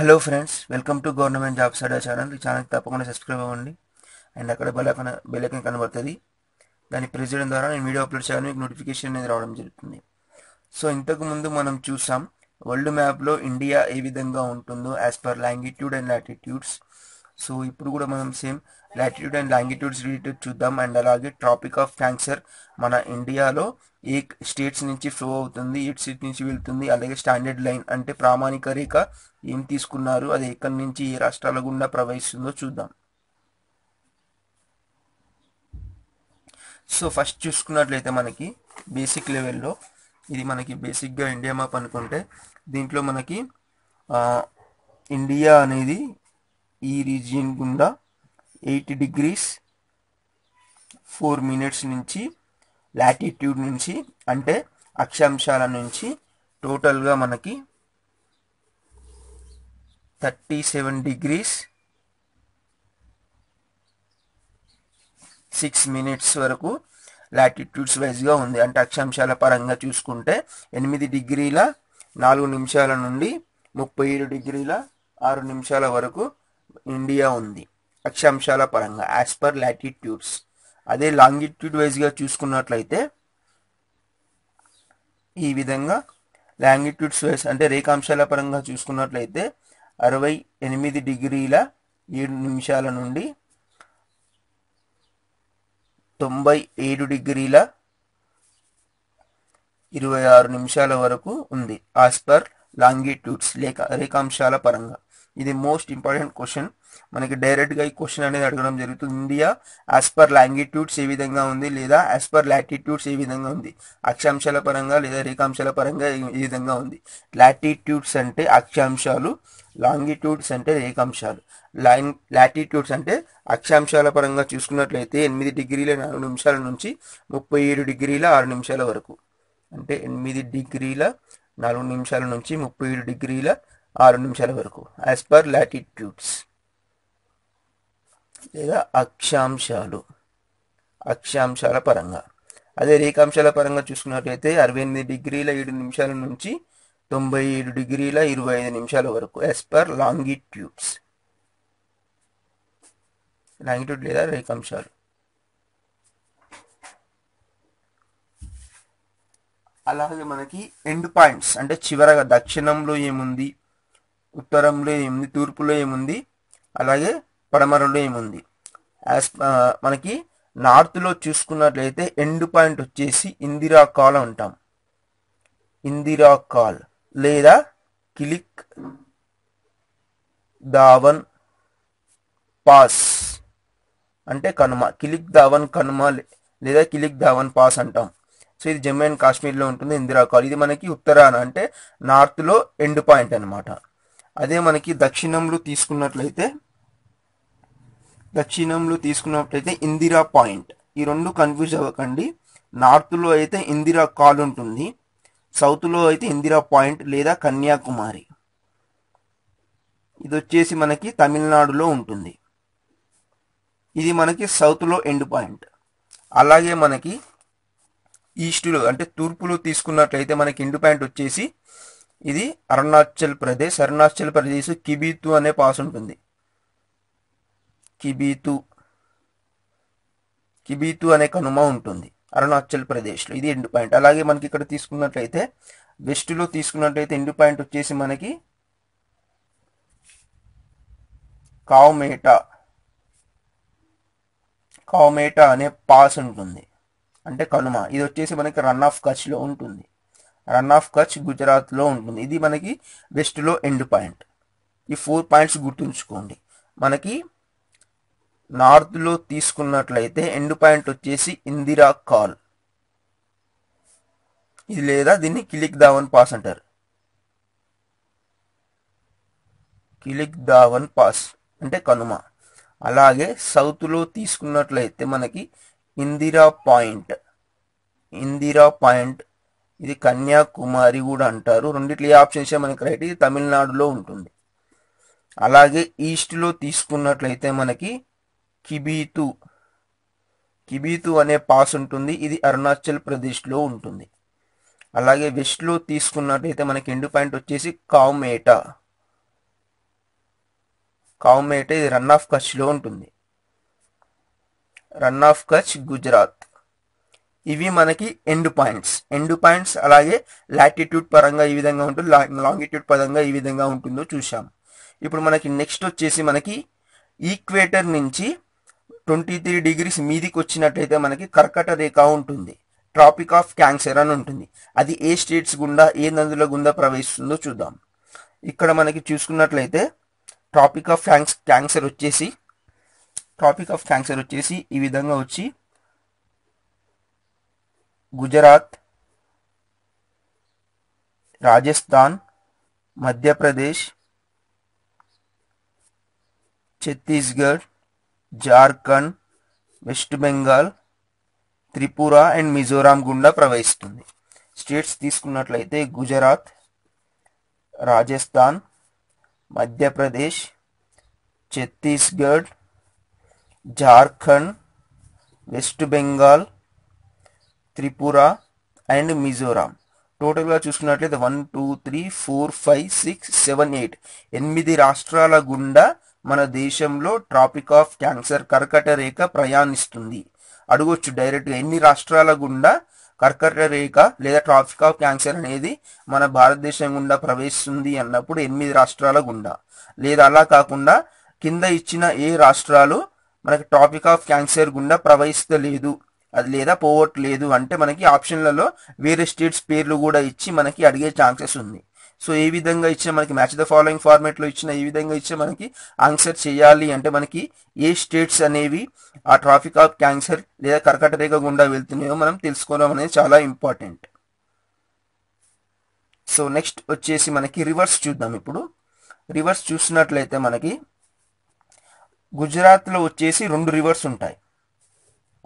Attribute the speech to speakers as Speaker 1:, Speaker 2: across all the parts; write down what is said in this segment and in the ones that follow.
Speaker 1: Hello friends welcome to government job సడా channel ఈ channel తప్పకుండా subscribe అవ్వండి. అండ్ అక్కడ బెల్ ఐకాన్ కనబడుతుంది. దాన్ని ప్రెస్ చేయడం ద్వారా నేను వీడియో అప్లోడ్ చేయాలని మీకు నోటిఫికేషన్ అనేది రావడం జరుగుతుంది. సో ఇంతకు ముందు మనం చూసాం వరల్డ్ మ్యాప్లో ఇండియా ఏ విధంగా ఉంటుందో as per longitude and latitudes so ఇప్పుడు కూడా మనం same latitude and longitudes related చూద్దాం. అండ్ అలాగే ట్రాపిక్ ఆఫ్ క్యాన్సర్ మన ఇండియాలో ఏ స్టేట్స్ నుంచి ఫ్లో అవుతుంది. ఏ స్టేట్ నుంచి వెళ్తుంది. అలాగే స్టాండర్డ్ లైన్ అంటే ప్రామాణిక రేఖ ఏం తీసుకున్నారు? అది ఎక్కడి నుంచి ఏ రాష్ట్రాల గుండా ప్రవహిస్తుందో చూద్దాం. సో ఫస్ట్ చూసుకున్నట్లయితే మనకి బేసిక్ లెవెల్లో ఇది మనకి బేసిక్గా ఇండియా మ్యాప్ అనుకుంటే దీంట్లో మనకి ఇండియా అనేది ఈ రీజియన్ గుండా ఎయిటీ డిగ్రీస్ ఫోర్ మినిట్స్ నుంచి లాటిట్యూడ్ నుంచి అంటే అక్షాంశాల నుంచి టోటల్గా మనకి thirty seven degrees six minutes వరకు లాటిట్యూడ్స్ వైజ్గా ఉంది. అంటే అక్షాంశాల పరంగా చూసుకుంటే ఎనిమిది డిగ్రీల నాలుగు నిమిషాల నుండి ముప్పై ఏడు డిగ్రీల ఆరు నిమిషాల వరకు ఇండియా ఉంది. అక్షాంశాల పరంగా యాజ్ పర్ లాటిట్యూడ్స్ అదే లాంగిట్యూడ్ వైజ్గా చూసుకున్నట్లయితే ఈ విధంగా లాంగిట్యూడ్స్ వైజ్ అంటే రేఖాంశాల పరంగా చూసుకున్నట్లయితే అరవై ఎనిమిది డిగ్రీల ఏడు నిమిషాల నుండి తొంభై ఏడు డిగ్రీల ఇరవై ఆరు నిమిషాల వరకు ఉంది యాజ్ పర్ లాంగిట్యూడ్స్ లేక రేఖాంశాల పరంగా. ఇది మోస్ట్ ఇంపార్టెంట్ క్వశ్చన్ మనకి డైరెక్ట్గా ఈ క్వశ్చన్ అనేది అడగడం జరుగుతుంది. ఇండియా యాజ్ పర్ లాంగిట్యూడ్స్ ఏ విధంగా ఉంది లేదా యాజ్ పర్ లాటిట్యూడ్స్ ఏ విధంగా ఉంది? అక్షాంశాల పరంగా లేదా రేఖాంశాల పరంగా ఏ- ఏ విధంగా ఉంది. లాటిట్యూడ్స్ అంటే అక్షాంశాలు లాంగిట్యూడ్స్ అంటే రేఖాంశాలు. లాంగ్ లాటిట్యూడ్స్ అంటే అక్షాంశాల పరంగా చూసుకున్నట్లయితే ఎనిమిది డిగ్రీల నాలుగు నిమిషాల నుంచి ముప్పై ఏడు డిగ్రీల ఆరు నిమిషాల వరకు. అంటే ఎనిమిది డిగ్రీల నాలుగు నిమిషాల నుంచి ముప్పై ఏడు డిగ్రీల ఆరు నిమిషాల వరకు యాజ్ పర్ లాటిట్యూడ్స్ లేదా అక్షాంశాలు. అక్షాంశాల పరంగా. అదే రేఖాంశాల పరంగా చూసుకున్నట్లయితే అరవై ఎనిమిది డిగ్రీల ఏడు నిమిషాల నుంచి తొంభై ఏడు డిగ్రీల ఇరవై ఐదు నిమిషాల వరకు యాజ్ పర్ లాంగిట్యూడ్స్ లాంగిట్యూడ్ లేదా రేఖాంశాలు. అలాగే మనకి ఎండ్ పాయింట్స్ అంటే చివరగా దక్షిణంలో ఏముంది ఉత్తరంలో ఏముంది తూర్పులో ఏముంది అలాగే పడమరలో ఏముంది యాజ్ మనకి నార్త్లో చూసుకున్నట్లయితే ఎండ్ పాయింట్ వచ్చేసి ఇందిరా కాల్ అంటాం. ఇందిరా కాల్ లేదా కిలిక్ దావన్ పాస్ అంటే కనుమ కిలిక్ ధావన్ కనుమ లేదా కిలిక్ ధావన్ పాస్ అంటాం. సో ఇది జమ్మూ అండ్ కాశ్మీర్లో ఉంటుంది ఇందిరా కాల్. ఇది మనకి ఉత్తరాన అంటే నార్త్లో ఎండ్ పాయింట్ అన్నమాట. అదే మనకి దక్షిణంలో తీసుకున్నట్లయితే దక్షిణంలో తీసుకున్నట్లయితే ఇందిరా పాయింట్. ఈ రెండు కన్ఫ్యూజ్ అవ్వకండి. నార్త్లో అయితే ఇందిరా కాల్ ఉంటుంది. సౌత్లో అయితే ఇందిరా పాయింట్ లేదా కన్యాకుమారి. ఇది వచ్చేసి మనకి తమిళనాడులో ఉంటుంది. ఇది మనకి సౌత్లో ఎండ్ పాయింట్ అలాగే మనకి ఈస్టులో అంటే తూర్పులో తీసుకున్నట్లయితే మనకి ఎండ్ పాయింట్ వచ్చేసి ఇది అరుణాచల్ ప్రదేశ్. అరుణాచల్ ప్రదేశ్ కిబీతు అనే పాస్ ఉంటుంది. కిబీతు. కిబీతు అనే కనుమ ఉంటుంది అరుణాచల్ ప్రదేశ్లో. ఇది ఎండ్ పాయింట్. అలాగే మనకి ఇక్కడ తీసుకున్నట్లయితే వెస్ట్లో తీసుకున్నట్లయితే ఎండ్ పాయింట్ వచ్చేసి మనకి కావుమేటా. కావుమేటా అనే పాస్ ఉంటుంది అంటే కనుమ. ఇది వచ్చేసి మనకి రన్ ఆఫ్ కచ్లో ఉంటుంది. రన్ ఆఫ్ కచ్ గుజరాత్లో ఉంటుంది. ఇది మనకి వెస్ట్లో ఎండ్ పాయింట్. ఈ ఫోర్ పాయింట్స్ గుర్తుంచుకోండి. మనకి నార్త్లో తీసుకున్నట్లయితే ఎండ్ పాయింట్ వచ్చేసి ఇందిరా కాల్. ఇది లేదా దీన్ని కిలిక్ దావన్ పాస్ అంటారు. కిలిక్ దావన్ పాస్ అంటే కనుమ. అలాగే సౌత్లో తీసుకున్నట్లయితే మనకి ఇందిరా పాయింట్. ఇందిరా పాయింట్. ఇది కన్యాకుమారి కూడా అంటారు. రెండిట్లో ఏ మనకి రైట్. ఇది తమిళనాడులో ఉంటుంది. అలాగే ఈస్ట్లో తీసుకున్నట్లయితే మనకి కిబీతు. కిబీతు అనే పాస్ ఉంటుంది. ఇది అరుణాచల్ ప్రదేశ్లో ఉంటుంది. అలాగే వెస్ట్లో తీసుకున్నట్టయితే మనకి ఎండ్ పాయింట్ వచ్చేసి కావుమేట. కావుమేట ఇది రన్ ఆఫ్ కచ్లో ఉంటుంది. Run of Kutch Gujarat. ఇవి మనకి ఎండ్ పాయింట్స్. ఎండ్ పాయింట్స్ అలాగే లాటిట్యూడ్ పరంగా ఈ విధంగా ఉంటుంది. లాంగిట్యూడ్ పరంగా ఈ విధంగా ఉంటుందో చూసాం ఇప్పుడు మనకి నెక్స్ట్ వచ్చేసి మనకి ఈక్వేటర్ నుంచి ట్వంటీ త్రీ డిగ్రీస్ మీదికి వచ్చినట్లయితే మనకి కర్కట రేఖ ఉంటుంది. ట్రాపిక్ ఆఫ్ క్యాన్సర్ అని ఉంటుంది. అది ఏ స్టేట్స్ గుండా ఏ నదుల గుండా ప్రవహిస్తుందో చూద్దాం. ఇక్కడ మనకి చూసుకున్నట్లయితే ట్రాపిక్ ఆఫ్ క్యాన్స్ క్యాన్సర్ వచ్చేసి ట్రాపిక్ ఆఫ్ క్యాన్సర్ వచ్చేసి ఈ విధంగా వచ్చి గుజరాత్ రాజస్థాన్ మధ్యప్రదేశ్ ఛత్తీస్గఢ్ జార్ఖండ్ వెస్ట్ బెంగాల్ త్రిపుర అండ్ మిజోరాం గుండా ప్రవహిస్తుంది. స్టేట్స్ తీసుకున్నట్లయితే గుజరాత్ రాజస్థాన్ మధ్యప్రదేశ్ ఛత్తీస్గఢ్ జార్ఖండ్ వెస్ట్ బెంగాల్ త్రిపుర అండ్ మిజోరాం. టోటల్గా చూసుకున్నట్లయితే one two three four five six seven eight ఎనిమిది రాష్ట్రాల గుండా మన దేశంలో ట్రాపిక్ ఆఫ్ క్యాన్సర్ కర్కట రేఖ ప్రయాణిస్తుంది. అడగొచ్చు డైరెక్ట్గా ఎన్ని రాష్ట్రాల గుండా కర్కట రేఖ లేదా ట్రాఫిక్ ఆఫ్ క్యాన్సర్ అనేది మన భారతదేశం గుండా ప్రవేశిస్తుంది అన్నప్పుడు ఎనిమిది రాష్ట్రాల గుండా. లేదా అలా కాకుండా కింద ఇచ్చిన ఏ రాష్ట్రాలు మనకి ట్రాపిక్ ఆఫ్ క్యాన్సర్ గుండా ప్రవహిస్తలేదు. అది లేదా పోవట్లేదు అంటే మనకి ఆప్షన్లలో వేరే స్టేట్స్ పేర్లు కూడా ఇచ్చి మనకి అడిగే ఛాన్సెస్ ఉంది. సో ఏ విధంగా ఇచ్చిన మనకి మ్యాచ్ ద ఫాలోయింగ్ ఫార్మేట్లో ఇచ్చిన ఏ విధంగా ఇచ్చే మనకి ఆన్సర్ చేయాలి అంటే మనకి ఏ స్టేట్స్ అనేవి ఆ ట్రాఫిక్ ఆఫ్ క్యాన్సర్ లేదా కర్కట రేఖ గుండా వెళ్తున్నాయో మనం తెలుసుకోవడం అనేది చాలా ఇంపార్టెంట్ సో నెక్స్ట్ వచ్చేసి మనకి రివర్స్ చూద్దాం ఇప్పుడు. రివర్స్ చూసినట్లయితే మనకి గుజరాత్లో వచ్చేసి రెండు రివర్స్ ఉంటాయి.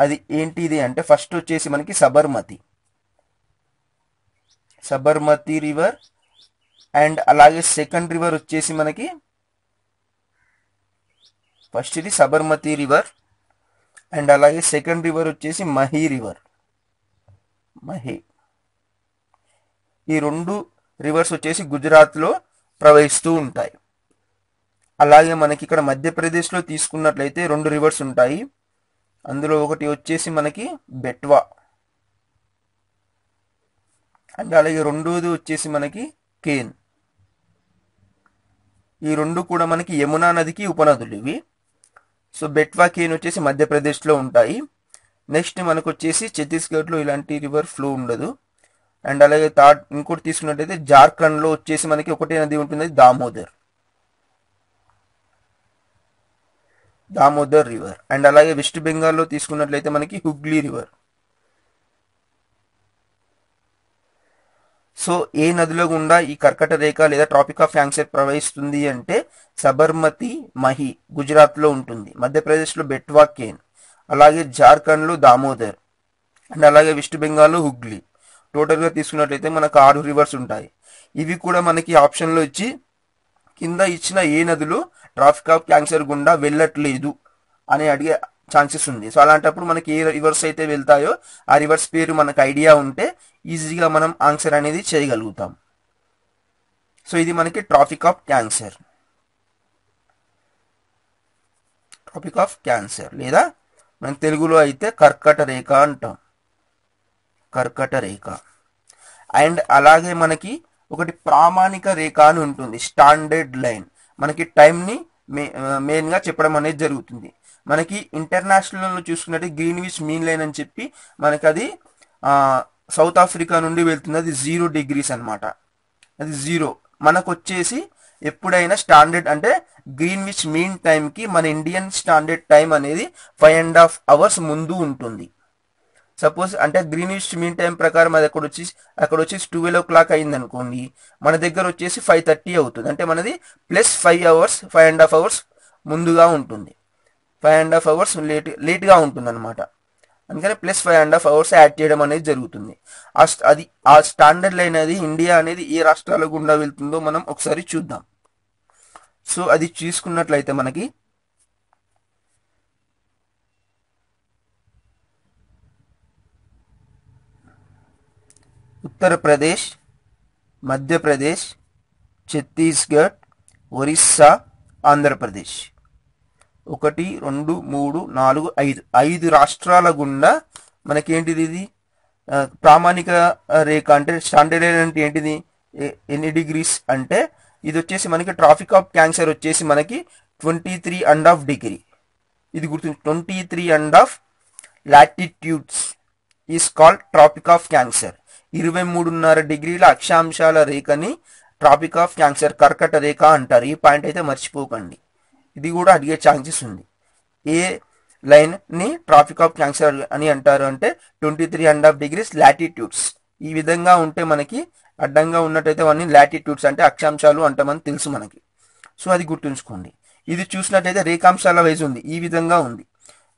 Speaker 1: అది ఏంటిది అంటే ఫస్ట్ వచ్చేసి మనకి సబర్మతి. సబర్మతి రివర్ అండ్ అలాగే సెకండ్ రివర్ వచ్చేసి మనకి ఫస్ట్ ఇది సబర్మతి రివర్ అండ్ అలాగే సెకండ్ రివర్ వచ్చేసి మహి రివర్. మహి. ఈ రెండు రివర్స్ వచ్చేసి గుజరాత్లో ప్రవహిస్తూ ఉంటాయి. అలాగే మనకి ఇక్కడ మధ్యప్రదేశ్లో తీసుకున్నట్లయితే రెండు రివర్స్ ఉంటాయి. అందులో ఒకటి వచ్చేసి మనకి బెట్వా. అండ్ అలాగే రెండోది వచ్చేసి మనకి కేన్. ఈ రెండు కూడా మనకి యమునా నదికి ఉపనదులు ఇవి. సో బెట్వా కేన్ వచ్చేసి మధ్యప్రదేశ్లో ఉంటాయి. నెక్స్ట్ మనకు వచ్చేసి ఛత్తీస్గఢ్లో ఇలాంటి రివర్ ఫ్లో ఉండదు. అండ్ అలాగే థర్డ్ ఇంకోటి తీసుకున్నట్టయితే జార్ఖండ్లో వచ్చేసి మనకి ఒకటే నది ఉంటుంది దామోదర్. దామోదర్ రివర్. అండ్ అలాగే వెస్ట్ బెంగాల్లో తీసుకున్నట్లయితే మనకి హుగ్లీ రివర్. సో ఏ నదిలో గుండా ఈ కర్కట రేఖ లేదా ట్రాపిక్ ఆఫ్ క్యాన్సర్ ప్రవహిస్తుంది అంటే సబర్మతి మహి గుజరాత్లో ఉంటుంది. మధ్యప్రదేశ్లో బెట్వా కేన్ అలాగే జార్ఖండ్లో దామోదర్ అండ్ అలాగే వెస్ట్ బెంగాల్లో హుగ్లీ టోటల్గా తీసుకున్నట్లయితే మనకు ఆరు రివర్స్ ఉంటాయి. ఇవి కూడా మనకి ఆప్షన్లో ఇచ్చి కింద ఇచ్చిన ఏ నదులు ట్రాఫిక్ ఆఫ్ క్యాన్సర్ గుండా వెళ్ళట్లేదు అని అడిగే ఛాన్సెస్ ఉంది. సో అలాంటప్పుడు మనకి ఏ రివర్స్ అయితే వెళ్తాయో ఆ రివర్స్ పేరు మనకు ఐడియా ఉంటే ఈజీగా మనం ఆన్సర్ అనేది చేయగలుగుతాం. సో ఇది మనకి traffic of cancer traffic of cancer లేదా మన తెలుగులో అయితే కర్కట రేఖ అంటాం. కర్కట రేఖ. అండ్ అలాగే మనకి ఒకటి ప్రామాణిక రేఖ అని ఉంటుంది. Standard line. మనకి టైంని మే మెయిన్గా చెప్పడం అనేది జరుగుతుంది. మనకి ఇంటర్నేషనల్లో చూసుకున్నట్టు గ్రీన్విచ్ మీన్ లైన్ అని చెప్పి మనకి అది సౌత్ ఆఫ్రికా నుండి వెళ్తుంది అది జీరో డిగ్రీస్ అనమాట అది జీరో మనకు వచ్చేసి ఎప్పుడైనా స్టాండర్డ్ అంటే గ్రీన్విచ్ మీన్ టైంకి మన ఇండియన్ స్టాండర్డ్ టైం అనేది ఫైవ్ అండ్ హాఫ్ అవర్స్ ముందు ఉంటుంది. సపోజ్ అంటే గ్రీనిష్ మీన్ టైం ప్రకారం అది అక్కడ వచ్చి అక్కడ వచ్చేసి ట్వెల్వ్ ఓ క్లాక్ అయింది అనుకోండి మన దగ్గర వచ్చేసి ఫైవ్ థర్టీ అవుతుంది. అంటే మనది plus five hours five and half hours ముందుగా ఉంటుంది. Five and half hours late లేట్గా ఉంటుంది అనమాట అందుకని plus five and half hours add చేయడం అనేది జరుగుతుంది. ఆ అది ఆ స్టాండర్డ్ లైన్ అది ఇండియా అనేది ఏ రాష్ట్రాల గుండా వెళ్తుందో మనం ఒకసారి చూద్దాం. సో అది చూసుకున్నట్లయితే మనకి ఉత్తరప్రదేశ్ మధ్యప్రదేశ్ ఛత్తీస్గఢ్ ఒరిస్సా ఆంధ్రప్రదేశ్. ఒకటి రెండు మూడు నాలుగు ఐదు. ఐదు రాష్ట్రాల గుండా మనకేంటిది ఇది? ప్రామాణిక రేఖ అంటే స్టాండర్డ్ అంటే ఏంటిది? ఎన్ని డిగ్రీస్ అంటే ఇది వచ్చేసి మనకి ట్రాఫిక్ ఆఫ్ క్యాన్సర్ వచ్చేసి మనకి twenty three and half degree. ఇది గుర్తు twenty three and half latitudes is called tropic of cancer. ఇరవై మూడున్నర డిగ్రీల అక్షాంశాల రేఖని ట్రాపిక్ ఆఫ్ క్యాన్సర్ కర్కట రేఖ అంటారు. ఈ పాయింట్ అయితే మర్చిపోకండి. ఇది కూడా అడిగే ఛాన్సెస్ ఉంది. ఏ లైన్ని ట్రాఫిక్ ఆఫ్ క్యాన్సర్ అని అంటారు అంటే twenty three and half degrees latitudes. ఈ విధంగా ఉంటే మనకి అడ్డంగా ఉన్నట్టయితే అవన్నీ లాటిట్యూడ్స్ అంటే అక్షాంశాలు అంటామని తెలుసు మనకి. సో అది గుర్తుంచుకోండి. ఇది చూసినట్టయితే రేఖాంశాల వైజ్ ఉంది. ఈ విధంగా ఉంది.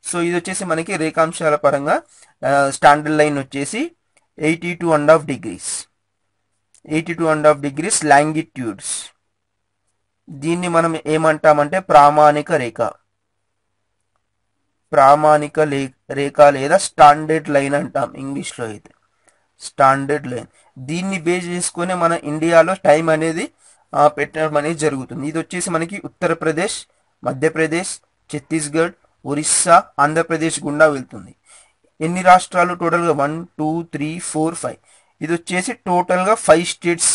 Speaker 1: సో ఇది వచ్చేసి మనకి రేఖాంశాల పరంగా స్టాండర్డ్ లైన్ వచ్చేసి eighty two and half degrees. Eighty two and half degrees longitudes. దీన్ని మనం ఏమంటామంటే ప్రామాణిక రేఖ. ప్రామాణిక రేఖ లేదా స్టాండర్డ్ లైన్ అంటాం ఇంగ్లీష్లో అయితే. స్టాండర్డ్ లైన్ దీన్ని బేస్ చేసుకుని మన ఇండియాలో టైం అనేది పెట్టడం అనేది జరుగుతుంది. ఇది వచ్చేసి మనకి ఉత్తరప్రదేశ్ మధ్యప్రదేశ్ ఛత్తీస్గఢ్ ఒరిస్సా ఆంధ్రప్రదేశ్ గుండా వెళ్తుంది. ఎన్ని రాష్ట్రాలు టోటల్గా one two three four five ఇది వచ్చేసి టోటల్గా ఫైవ్ స్టేట్స్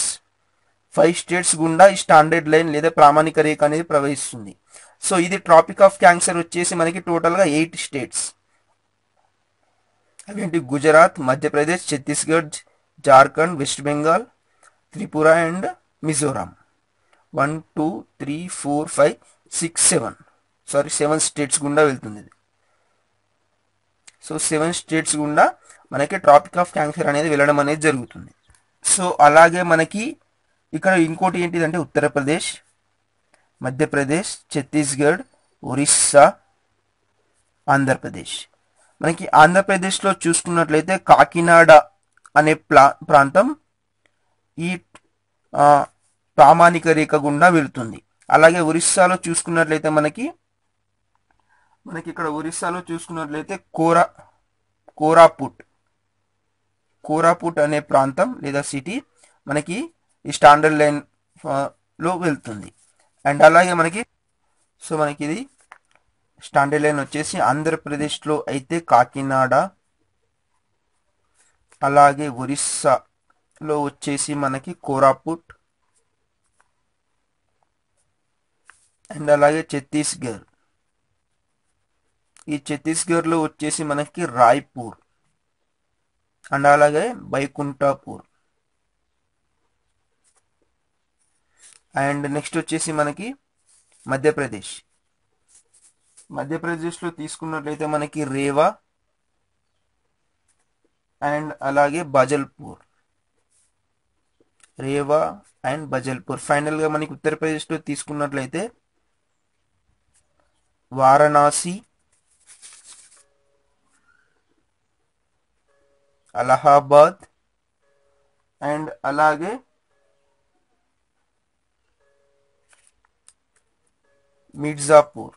Speaker 1: ఫైవ్ స్టేట్స్ గుండా ఈ స్టాండర్డ్ లైన్ లేదా ప్రామాణిక రేఖ అనేది ప్రవహిస్తుంది. సో ఇది ట్రాపిక్ ఆఫ్ క్యాన్సర్ వచ్చేసి మనకి టోటల్గా ఎయిట్ స్టేట్స్. అవేంటి Gujarat Madhya Pradesh Chhattisgarh Jharkhand West Bengal Tripura and Mizoram. One two three four five six seven. Sorry seven states గుండా వెళ్తుంది ఇది. సో సెవెన్ స్టేట్స్ గుండా మనకి ట్రాపిక్ ఆఫ్ క్యాన్సర్ అనేది వెళ్ళడం అనేది జరుగుతుంది. సో అలాగే మనకి ఇక్కడ ఇంకోటి ఏంటిదంటే ఉత్తరప్రదేశ్ మధ్యప్రదేశ్ ఛత్తీస్గఢ్ ఒరిస్సా ఆంధ్రప్రదేశ్. మనకి ఆంధ్రప్రదేశ్లో చూసుకున్నట్లయితే కాకినాడ అనే ప్లా ప్రాంతం ఈ ప్రామాణిక రేఖ గుండా వెళుతుంది. అలాగే ఒరిస్సాలో చూసుకున్నట్లయితే మనకి మనకి ఇక్కడ ఒరిస్సాలో చూసుకున్నట్లయితే కోరా కోరాపుట్ కోరాపుట్ అనే ప్రాంతం లేదా సిటీ మనకి ఈ స్టాండర్డ్ లైన్లో వెళ్తుంది. అండ్ అలాగే మనకి సో మనకి ఇది స్టాండర్డ్ లైన్ వచ్చేసి ఆంధ్రప్రదేశ్లో అయితే కాకినాడ అలాగే ఒరిస్సాలో వచ్చేసి మనకి కోరాపుట్ అండ్ అలాగే ఛత్తీస్గఢ్. ఈ ఛత్తీస్గఢ్లో వచ్చేసి మనకి రాయ్పూర్ అండ్ అలాగే బైకుంఠాపూర్ అండ్ నెక్స్ట్ వచ్చేసి మనకి మధ్యప్రదేశ్. మధ్యప్రదేశ్లో తీసుకున్నట్లయితే మనకి రేవా అండ్ అలాగే బజల్పూర్. రేవా అండ్ బజల్పూర్. ఫైనల్గా మనకి ఉత్తరప్రదేశ్లో తీసుకున్నట్లయితే వారణాసి అలహాబాద్ అండ్ అలాగే మిర్జాపూర్.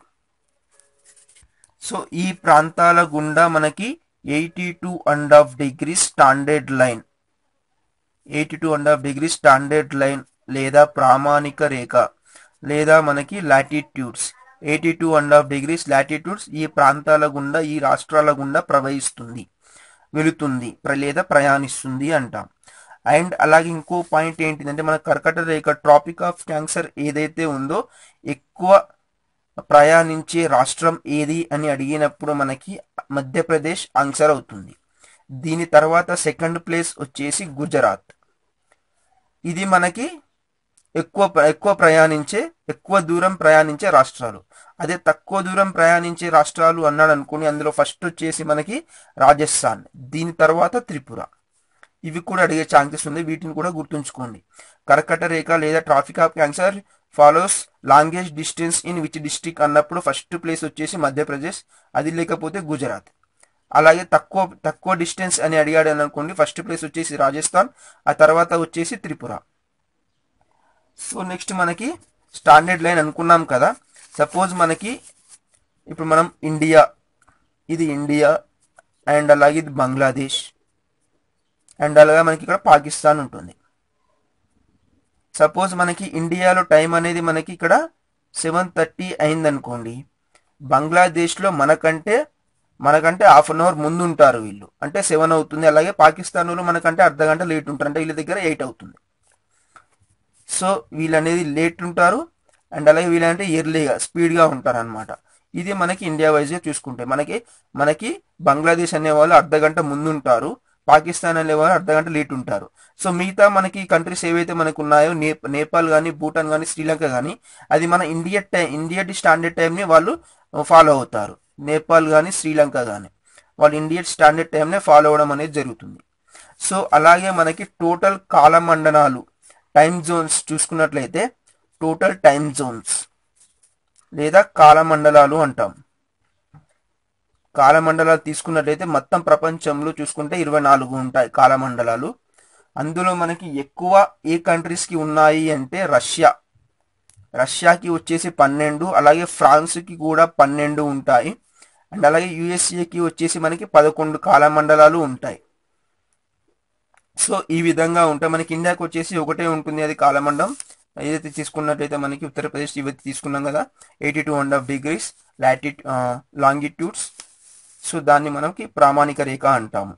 Speaker 1: సో ఈ ప్రాంతాల గుండా మనకి eighty two and half degree standard line. Eighty two and half degree standard line లేదా ప్రామాణిక రేఖ లేదా మనకి latitudes eighty two and half degrees latitudes ఈ ప్రాంతాల గుండా ఈ రాష్ట్రాల గుండా ప్రవహిస్తుంది వెళుతుంది ప్ర- లేదా ప్రయాణిస్తుంది అంటాం. అండ్ అలాగే ఇంకో పాయింట్ ఏంటిదంటే మన కర్కట రేఖ ట్రాపిక్ ఆఫ్ క్యాన్సర్ ఏదైతే ఉందో ఎక్కువ ప్రయాణించే రాష్ట్రం ఏది అని అడిగినప్పుడు మనకి మధ్యప్రదేశ్ ఆన్సర్ అవుతుంది. దీని తర్వాత సెకండ్ ప్లేస్ వచ్చేసి గుజరాత్. ఇది మనకి ఎక్కువ ఎక్కువ ప్రయాణించే ఎక్కువ దూరం ప్రయాణించే రాష్ట్రాలు. అదే తక్కువ దూరం ప్రయాణించే రాష్ట్రాలు అన్నాడు అనుకుని అందులో ఫస్ట్ వచ్చేసి మనకి రాజస్థాన్ దీని తర్వాత త్రిపుర. ఇవి కూడా అడిగే ఛాన్సెస్ ఉంది వీటిని కూడా గుర్తుంచుకోండి. కర్కట రేఖ లేదా traffic of cancer follows longest distance in which district అన్నప్పుడు ఫస్ట్ ప్లేస్ వచ్చేసి మధ్యప్రదేశ్ అది లేకపోతే గుజరాత్. అలాగే తక్కువ తక్కువ డిస్టెన్స్ అని అడిగాడు అని అనుకోండి ఫస్ట్ ప్లేస్ వచ్చేసి రాజస్థాన్ ఆ తర్వాత వచ్చేసి త్రిపుర. సో నెక్స్ట్ మనకి స్టాండర్డ్ లైన్ అనుకున్నాం కదా. సపోజ్ మనకి ఇప్పుడు మనం ఇండియా ఇది ఇండియా అండ్ అలాగే ఇది బంగ్లాదేశ్ అండ్ అలాగే మనకి ఇక్కడ పాకిస్తాన్ ఉంటుంది. సపోజ్ మనకి ఇండియాలో టైం అనేది మనకి ఇక్కడ సెవెన్ థర్టీ అయిందనుకోండి బంగ్లాదేశ్లో మనకంటే మనకంటే హాఫ్ అన్ అవర్ ముందు ఉంటారు వీళ్ళు. అంటే సెవెన్ అవుతుంది అలాగే పాకిస్తాన్లో మనకంటే అర్ధ గంట లేట్ ఉంటారు. అంటే వీళ్ళ దగ్గర ఎయిట్ అవుతుంది. సో వీళ్ళు అనేది లేట్ ఉంటారు అండ్ అలాగే వీళ్ళంటే ఎర్లీగా స్పీడ్గా ఉంటారు అనమాట ఇది మనకి ఇండియా వైజ్గా చూసుకుంటే మనకి మనకి బంగ్లాదేశ్ అనే వాళ్ళు అర్ధ గంట ముందు ఉంటారు పాకిస్తాన్ లేవని వాళ్ళు అర్ధ గంట లేట్ ఉంటారు. సో మిగతా మనకి కంట్రీస్ ఏవైతే మనకు ఉన్నాయో నే నేపాల్ కానీ భూటాన్ కానీ శ్రీలంక కానీ అది మన ఇండియా టైం ఇండియా స్టాండర్డ్ టైంని వాళ్ళు ఫాలో అవుతారు. నేపాల్ కానీ శ్రీలంక కానీ వాళ్ళు ఇండియా స్టాండర్డ్ టైంనే ఫాలో అవ్వడం అనేది జరుగుతుంది. సో అలాగే మనకి టోటల్ కాలమండనాలు టైం జోన్స్ చూసుకున్నట్లయితే టోటల్ టైం జోన్స్ లేదా కాలమండలాలు అంటాం. కాలమండలాలు తీసుకున్నట్లయితే మొత్తం ప్రపంచంలో చూసుకుంటే ఇరవై నాలుగు ఉంటాయి కాలమండలాలు. అందులో మనకి ఎక్కువ ఏ కంట్రీస్కి ఉన్నాయి అంటే రష్యా. రష్యాకి వచ్చేసి పన్నెండు అలాగే ఫ్రాన్స్కి కూడా పన్నెండు ఉంటాయి. అండ్ అలాగే యుఎస్ఏకి వచ్చేసి మనకి పదకొండు కాలమండలాలు ఉంటాయి. సో ఈ విధంగా ఉంటాయి. మనకి ఇండియాకి వచ్చేసి ఒకటే ఉంటుంది అది కాలమండం ఏదైతే తీసుకున్నట్లయితే మనకి ఉత్తరప్రదేశ్ ఇవైతే తీసుకున్నాం కదా eighty two and half degrees లాటి longitudes so దాన్ని మనకి ప్రామాణిక రేఖ అంటాము.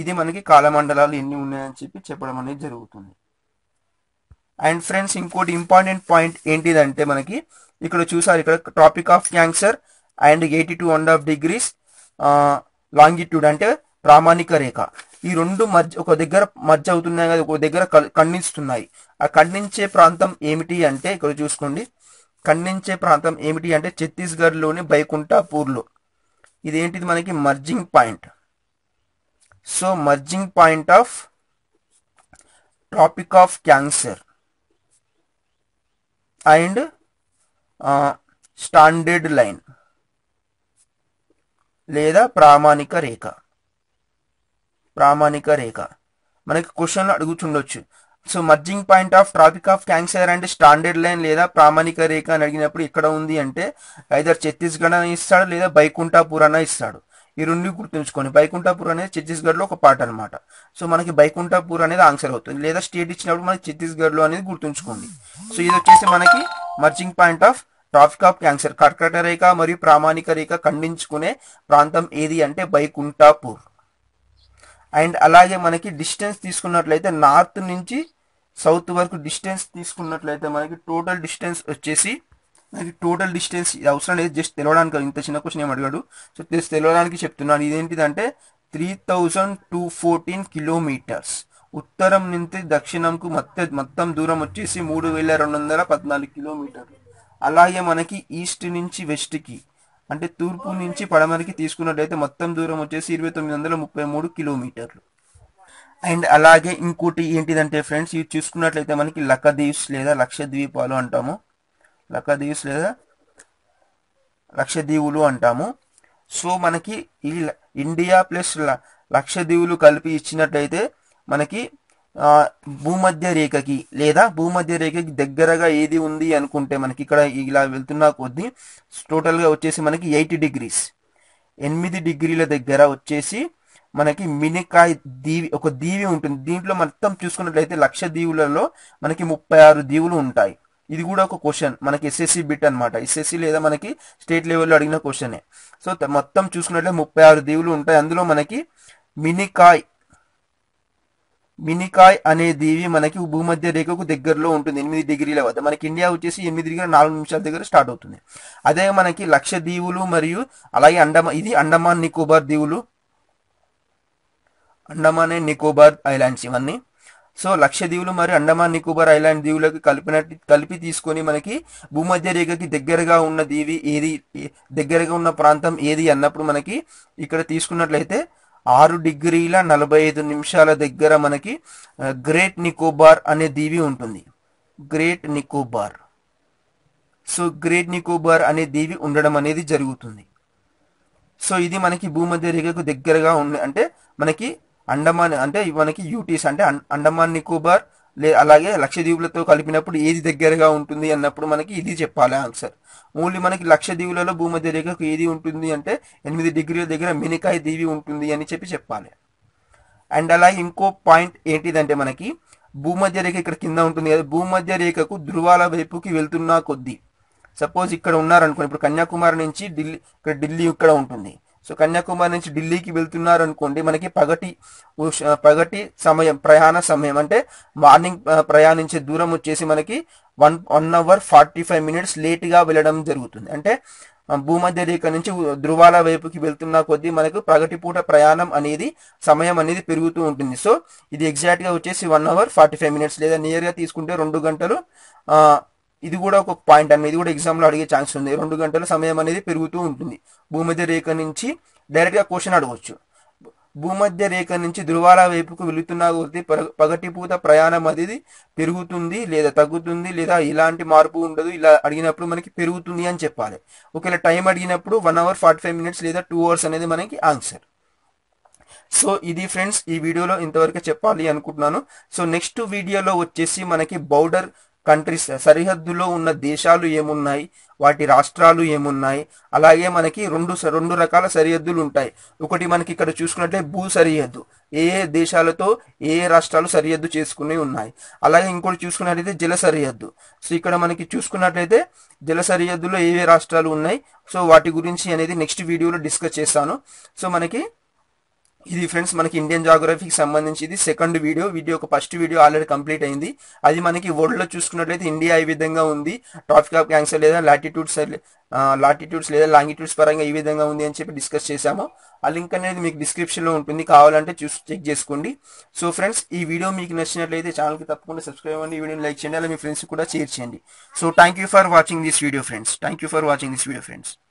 Speaker 1: ఇది మనకి కాలమండలాలు ఎన్ని ఉన్నాయని చెప్పి చెప్పడం అనేది జరుగుతుంది. అండ్ ఫ్రెండ్స్ ఇంకోటి ఇంపార్టెంట్ పాయింట్ ఏంటిదంటే మనకి ఇక్కడ చూసారు ఇక్కడ tropic of cancer and eighty two and half degrees longitude అంటే ప్రామాణిక రేఖ. ఈ రెండు మధ్య ఒక దగ్గర మధ్య అవుతున్నాయి కదా ఒక దగ్గర ఖండిస్తున్నాయి. ఆ ఖండించే ప్రాంతం ఏమిటి అంటే ఇక్కడ చూసుకోండి. ఖండించే ప్రాంతం ఏమిటి అంటే ఛత్తీస్గఢ్లోని బైకుంఠాపూర్లో ఇదేంటిది మనకి? Merging point so merging point of tropic of cancer and standard line లేదా ప్రామాణిక రేఖ. ప్రామాణిక రేఖ. మనకి క్వశ్చన్లు అడుగుతుండొచ్చు. So merging point of tropic of cancer and standard line లేదా ప్రామాణిక రేఖ అని అడిగినప్పుడు ఇక్కడ ఉంది అంటే ఐదర్ ఛత్తీస్గఢ్ అని ఇస్తాడు లేదా బైకుంఠాపూర్ అన్న ఇస్తాడు. ఈ రెండు గుర్తుంచుకోండి. బైకుంఠాపూర్ అనేది ఛత్తీస్గఢ్లో ఒక పార్ట్ అనమాట సో మనకి బైకుంఠాపూర్ అనేది ఆన్సర్ అవుతుంది. లేదా స్టేట్ ఇచ్చినప్పుడు మనకి ఛత్తీస్గఢ్లో అనేది గుర్తుంచుకోండి. సో ఇది వచ్చేసి మనకి merging point of tropic of cancer కర్కట రేఖ మరియు ప్రామాణిక రేఖ ఖండించుకునే ప్రాంతం ఏది అంటే బైకుంఠాపూర్ అండ్ అలాగే మనకి డిస్టెన్స్ తీసుకున్నట్లయితే నార్త్ నుంచి సౌత్ వరకు డిస్టెన్స్ తీసుకున్నట్లయితే మనకి టోటల్ డిస్టెన్స్ వచ్చేసి మనకి టోటల్ డిస్టెన్స్ అవసరం లేదు. జస్ట్ తెలవడానికి ఇంత చిన్న క్వశ్చన్ ఏం అడిగాడు. సో తెలిసి తెలవడానికి చెప్తున్నాను. ఇదేంటిదంటే three thousand two fourteen kilometres ఉత్తరం నుంచి దక్షిణంకు మొత్తం మొత్తం దూరం వచ్చేసి మూడు వేల రెండు వందల పద్నాలుగు కిలోమీటర్లు అలాగే మనకి ఈస్ట్ నుంచి వెస్ట్కి అంటే తూర్పు నుంచి పడమరికి తీసుకున్నట్లయితే మొత్తం దూరం వచ్చేసి ఇరవై తొమ్మిది వందల ముప్పై మూడు కిలోమీటర్లు అండ్ అలాగే ఇంకోటి ఏంటిదంటే ఫ్రెండ్స్ ఇవి చూసుకున్నట్లయితే మనకి లక్షద్వీప్స్ లేదా లక్షద్వీపాలు అంటాము. లక్షద్వీప్స్ లేదా లక్షద్వీపులు అంటాము. సో మనకి ఈ ఇండియా ప్లస్ ల- లక్షద్వీపులు కలిపి ఇచ్చినట్లయితే మనకి భూమధ్య రేఖకి లేదా భూమధ్య రేఖకి దగ్గరగా ఏది ఉంది అనుకుంటే మనకి ఇక్కడ ఇలా వెళ్తున్న కొద్దీ టోటల్గా వచ్చేసి మనకి ఎయిటీ డిగ్రీస్. ఎనిమిది డిగ్రీల దగ్గర వచ్చేసి మనకి మినికాయ్ దీవి ఒక దీవి ఉంటుంది. దీంట్లో మొత్తం చూసుకున్నట్లయితే లక్ష దీవులలో మనకి ముప్పై ఆరు దీవులు ఉంటాయి. ఇది కూడా ఒక క్వశ్చన్ మనకి ఎస్ఎస్సి బిట్ అనమాట ఎస్ఎస్సి లేదా మనకి స్టేట్ లెవెల్లో అడిగిన క్వశ్చనే సో మొత్తం చూసుకున్నట్లయితే ముప్పై ఆరు దీవులు ఉంటాయి. అందులో మనకి మినికాయ్ మినికాయ్ అనే దీవి మనకి భూమధ్య రేఖకు దగ్గరలో ఉంటుంది. ఎనిమిది డిగ్రీల వద్ద. మనకి ఇండియా వచ్చేసి ఎనిమిది డిగ్రీ నాలుగు నిమిషాల దగ్గర స్టార్ట్ అవుతుంది. అదే మనకి లక్ష దీవులు మరియు అలాగే అండమా ఇది అండమాన్ నికోబార్ దీవులు అండమాన్ అండ్ నికోబార్ ఐలాండ్స్ ఇవన్నీ. సో లక్షద్వీపులు మరియు అండమాన్ నికోబార్ ఐలాండ్ దీవులకు కలిపినట్టు కలిపి తీసుకొని మనకి భూమధ్య రేఖకి దగ్గరగా ఉన్న దీవి ఏది దగ్గరగా ఉన్న ప్రాంతం ఏది అన్నప్పుడు మనకి ఇక్కడ తీసుకున్నట్లయితే ఆరు డిగ్రీల నలభై ఐదు నిమిషాల దగ్గర మనకి గ్రేట్ నికోబార్ అనే దీవి ఉంటుంది. Great Nicobar. So great Nicobar అనే దీవి ఉండడం అనేది జరుగుతుంది. సో ఇది మనకి భూమధ్య రేఖకు దగ్గరగా ఉండే అంటే మనకి అండమాన్ అంటే మనకి యూటీస్ అంటే అండమాన్ నికోబార్ లే అలాగే లక్షద్వీపులతో కలిపినప్పుడు ఏది దగ్గరగా ఉంటుంది అన్నప్పుడు మనకి ఇది చెప్పాలి ఆన్సర్. ఓన్లీ మనకి లక్షద్వీపులలో భూమధ్య రేఖకు ఏది ఉంటుంది అంటే ఎనిమిది డిగ్రీల దగ్గర మినికాయ దీవి ఉంటుంది అని చెప్పి చెప్పాలి. అండ్ అలాగే ఇంకో పాయింట్ ఏంటిదంటే మనకి భూమధ్య రేఖ ఇక్కడ కింద ఉంటుంది కదా భూమధ్య రేఖకు ధృవాల వైపుకి వెళ్తున్నా కొద్దీ సపోజ్ ఇక్కడ ఉన్నారనుకోండి ఇప్పుడు కన్యాకుమారి నుంచి ఢిల్లీ ఇక్కడ ఢిల్లీ ఇక్కడ ఉంటుంది. సో కన్యాకుమారి నుంచి ఢిల్లీకి వెళ్తున్నారు అనుకోండి మనకి పగటి పగటి సమయం ప్రయాణ సమయం అంటే మార్నింగ్ ప్రయాణించే దూరం వచ్చేసి మనకి one one hour forty five minutes లేట్గా వెళ్ళడం జరుగుతుంది. అంటే భూమధ్య రేఖ నుంచి ధృవాల వైపుకి వెళ్తున్న కొద్దీ మనకు పగటిపూట ప్రయాణం అనేది సమయం అనేది పెరుగుతూ ఉంటుంది. సో ఇది ఎగ్జాక్ట్గా వచ్చేసి one hour forty five minutes లేదా నియర్గా తీసుకుంటే రెండు గంటలు ఆ, ఇది కూడా ఒక పాయింట్. అనేది ఇది కూడా ఎగ్జామ్లో అడిగే ఛాన్స్ ఉంది. రెండు గంటల సమయం అనేది పెరుగుతూ ఉంటుంది. భూమధ్య రేఖ నుంచి డైరెక్ట్గా క్వశ్చన్ అడగవచ్చు భూమధ్య రేఖ నుంచి ధృవాల వైపుకు వెళుతున్న కొద్దీ పగ- ప్రయాణం అనేది పెరుగుతుంది లేదా తగ్గుతుంది లేదా ఇలాంటి మార్పు ఉండదు. ఇలా అడిగినప్పుడు మనకి పెరుగుతుంది అని చెప్పాలి. ఒకవేళ టైం అడిగినప్పుడు one hour forty five minutes లేదా టూ అవర్స్ అనేది మనకి ఆన్సర్ సో ఇది ఫ్రెండ్స్ ఈ వీడియోలో ఇంతవరకు చెప్పాలి అనుకుంటున్నాను. సో నెక్స్ట్ వీడియోలో వచ్చేసి మనకి బౌడర్ కంట్రీస్ సరిహద్దులో ఉన్న దేశాలు ఏమున్నాయి? వాటి రాష్ట్రాలు ఏమున్నాయి? అలాగే మనకి రెండు రెండు రకాల సరిహద్దులు ఉంటాయి. ఒకటి మనకి ఇక్కడ చూసుకున్నట్లే భూ సరిహద్దు. ఏ ఏ దేశాలతో ఏ ఏ రాష్ట్రాలు సరిహద్దు చేసుకుని ఉన్నాయి? అలాగే ఇంకోటి చూసుకున్నట్లయితే జల సరిహద్దు. సో ఇక్కడ మనకి చూసుకున్నట్లయితే జల సరిహద్దులో ఏ ఏ రాష్ట్రాలు ఉన్నాయి? సో వాటి గురించి అనేది నెక్స్ట్ వీడియోలో డిస్కస్ చేస్తాను. సో మనకి ఇది ఫ్రెండ్స్ మనకి ఇండియన్ జాగ్రఫీకి సంబంధించి ఇది సెకండ్ వీడియో వీడియో ఒక ఫస్ట్ వీడియో ఆల్రెడీ కంప్లీట్ అయింది. అది మనకి వరల్డ్లో చూసుకున్నట్లయితే ఇండియా ఈ విధంగా ఉంది? ట్రాఫిక్ ఆఫ్ క్యాన్సర్ లేదా లాటిట్యూడ్స్ లాటిట్యూడ్స్ లేదా లాంగిట్యూడ్స్ పరంగా ఈ విధంగా ఉంది అని చెప్పి డిస్కస్ చేశాము. ఆ లింక్ అనేది మీకు డిస్క్రిప్షన్లో ఉంటుంది. కావాలంటే చూసి చెక్ చేసుకోండి. సో ఫ్రెండ్స్ ఈ వీడియో మీకు నచ్చినట్లయితే ఛానల్కి తప్పకుండా సబ్స్క్రైబ్ అవ్వండి. ఈ వీడియోని లైక్ చేయండి. అలా మీ ఫ్రెండ్స్ కూడా షేర్ చేయండి. So thank you for watching this video friends thank you for watching this video friends